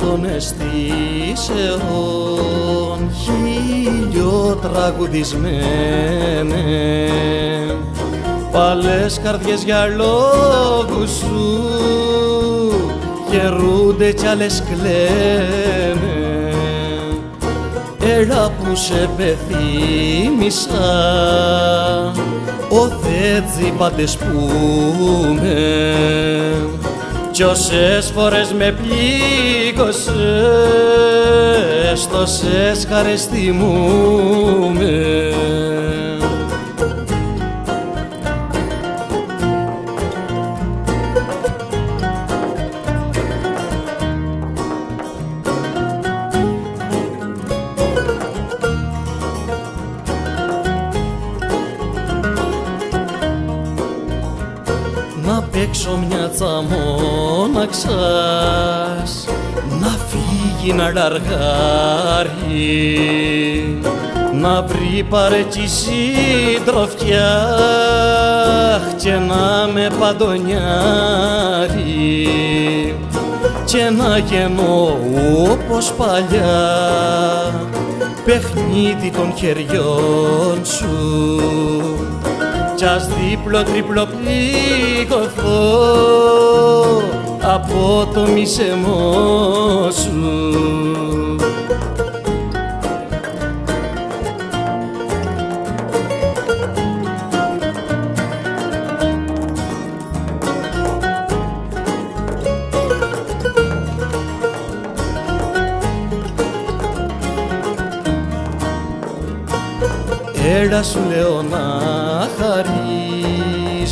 αιώνες της αιών χιλιοτραγουδισμένε παλές καρδιές για λόγους σου γερούνται κι άλλες κλαίνε. Έλα που σε πεθύμισα ο Δέτζι πάντες πούμε κι όσες φορές με πλήγωσες τόσες χαρές θυμούμε να παίξω μια τσαμόναξας να φύγει να λαργάρει να βρει παρέκει συντροφιά και να με παντονιάρει. Και να γεννώ όπως παλιά παιχνίδι των χεριών σου. Κι ας δίπλο τρίπλο πληγωθώ από το μισεμό σου. Έλα σου λέω να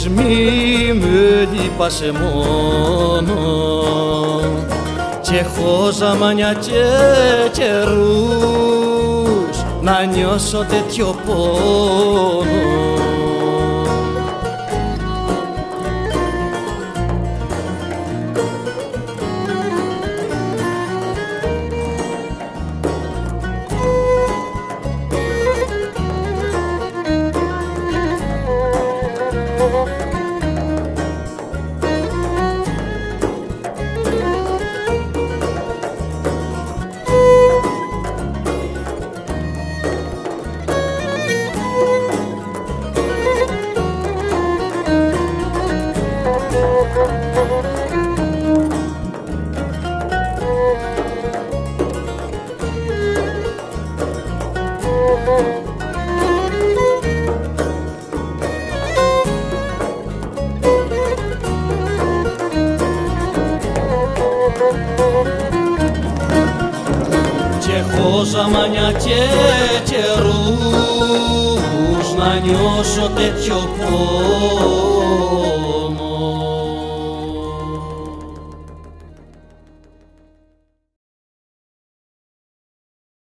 χαρείς, μη με λείπασαι μόνο. Και έχω ζαμάνια και καιρούς να νιώσω τέτοιο πόνο και έχω ζαμάνια και καιρούς να νιώσω τέτοιο πόνο